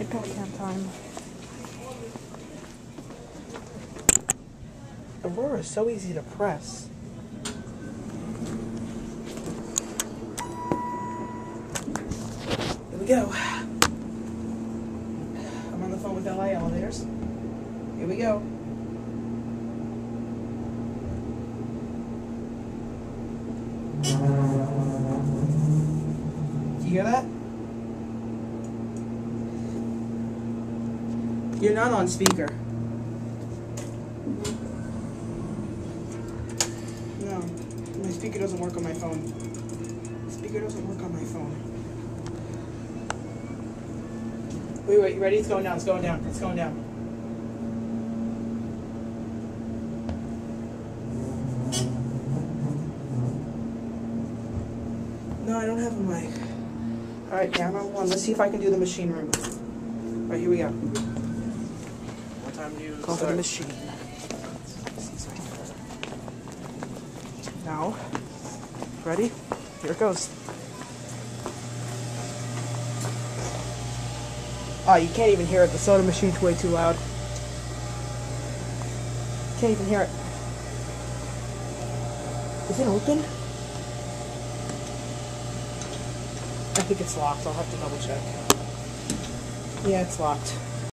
It goes down time. Aurora is so easy to press. Here we go. I'm on the phone with LA Elevators. Here we go. Do you hear that? You're not on speaker. No, my speaker doesn't work on my phone. Speaker doesn't work on my phone. Wait, wait, you ready? It's going down, it's going down, it's going down. No, I don't have a mic. Alright, down on one. Let's see if I can do the machine room. Alright, here we go. Time do you Call for the machine. Now, ready? Here it goes. Oh, you can't even hear it. The soda machine's way too loud. Can't even hear it. Is it open? I think it's locked. I'll have to double check. Yeah, it's locked.